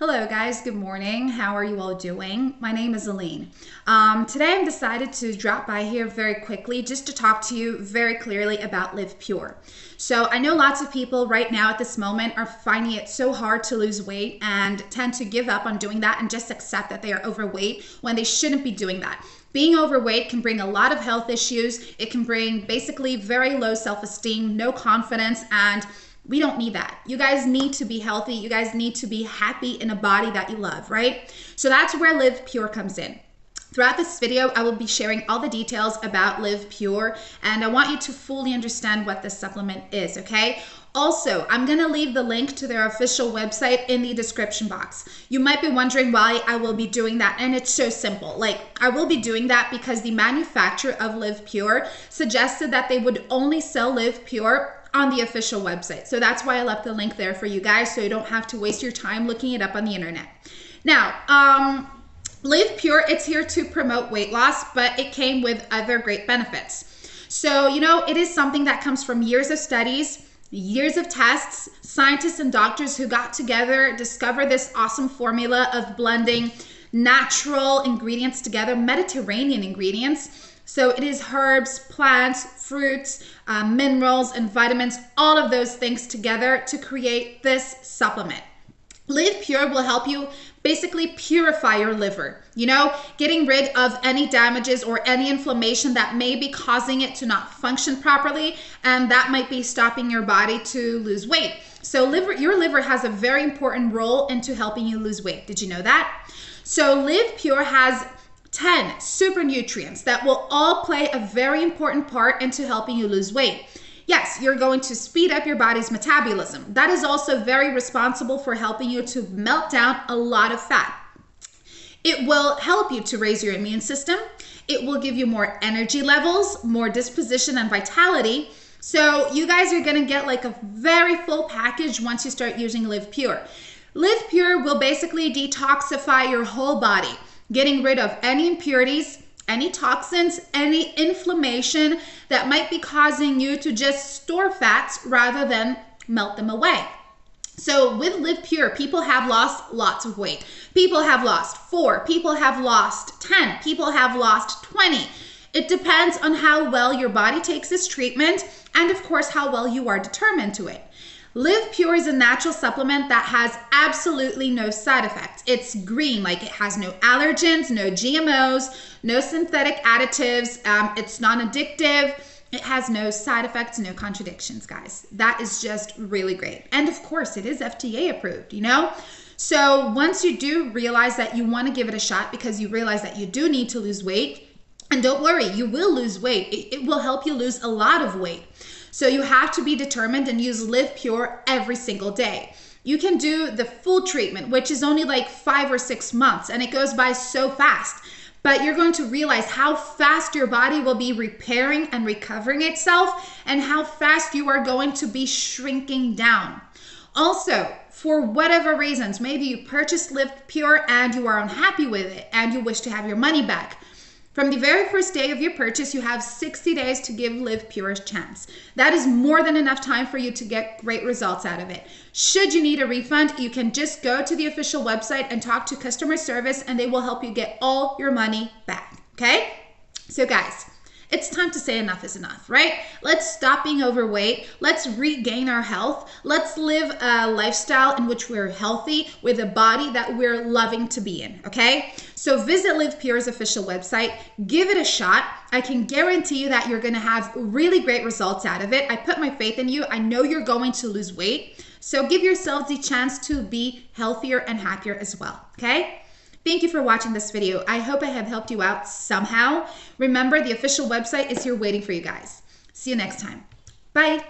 Hello, guys. Good morning. How are you all doing? My name is Aline. Um, today, I'm decided to drop by here very quickly just to talk to you very clearly about Liv Pure. So, I know lots of people right now at this moment are finding it so hard to lose weight and tend to give up on doing that and just accept that they are overweight when they shouldn't be doing that. Being overweight can bring a lot of health issues. It can bring basically very low self esteem, no confidence, and we don't need that. You guys need to be healthy. You guys need to be happy in a body that you love, right? So that's where Liv Pure comes in. Throughout this video, I will be sharing all the details about Liv Pure, and I want you to fully understand what this supplement is, okay? Also, I'm gonna leave the link to their official website in the description box. You might be wondering why I will be doing that, and it's so simple. Like, I will be doing that because the manufacturer of Liv Pure suggested that they would only sell Liv Pure on the official website. So that's why I left the link there for you guys so you don't have to waste your time looking it up on the internet. Now, um, Liv Pure, it's here to promote weight loss, but it came with other great benefits. So, you know, it is something that comes from years of studies, years of tests, scientists and doctors who got together, discover this awesome formula of blending natural ingredients together, Mediterranean ingredients so it is herbs, plants, fruits, uh, minerals, and vitamins, all of those things together to create this supplement. Liv Pure will help you basically purify your liver, you know, getting rid of any damages or any inflammation that may be causing it to not function properly, and that might be stopping your body to lose weight. So liver, your liver has a very important role into helping you lose weight. Did you know that? So Liv Pure has 10 super nutrients that will all play a very important part into helping you lose weight. Yes, you're going to speed up your body's metabolism. That is also very responsible for helping you to melt down a lot of fat. It will help you to raise your immune system. It will give you more energy levels, more disposition and vitality. So you guys are gonna get like a very full package once you start using Liv Pure. Liv Pure will basically detoxify your whole body getting rid of any impurities, any toxins, any inflammation that might be causing you to just store fats rather than melt them away. So with Liv Pure, people have lost lots of weight. People have lost four, people have lost 10, people have lost 20. It depends on how well your body takes this treatment and of course how well you are determined to it. Liv Pure is a natural supplement that has absolutely no side effects. It's green, like it has no allergens, no GMOs, no synthetic additives. Um, it's non addictive. It has no side effects, no contradictions, guys. That is just really great. And of course, it is FDA approved, you know? So once you do realize that you want to give it a shot because you realize that you do need to lose weight, and don't worry, you will lose weight. It, it will help you lose a lot of weight. So you have to be determined and use Liv Pure every single day. You can do the full treatment, which is only like five or six months, and it goes by so fast. But you're going to realize how fast your body will be repairing and recovering itself, and how fast you are going to be shrinking down. Also, for whatever reasons, maybe you purchased Liv Pure and you are unhappy with it and you wish to have your money back. From the very first day of your purchase, you have 60 days to give Liv Pure a chance. That is more than enough time for you to get great results out of it. Should you need a refund, you can just go to the official website and talk to customer service and they will help you get all your money back. Okay? So, guys, it's time to say enough is enough, right? Let's stop being overweight. Let's regain our health. Let's live a lifestyle in which we're healthy with a body that we're loving to be in, okay? So visit Liv Pure's official website, give it a shot. I can guarantee you that you're gonna have really great results out of it. I put my faith in you. I know you're going to lose weight. So give yourselves the chance to be healthier and happier as well, okay? Thank you for watching this video. I hope I have helped you out somehow. Remember, the official website is here waiting for you guys. See you next time. Bye.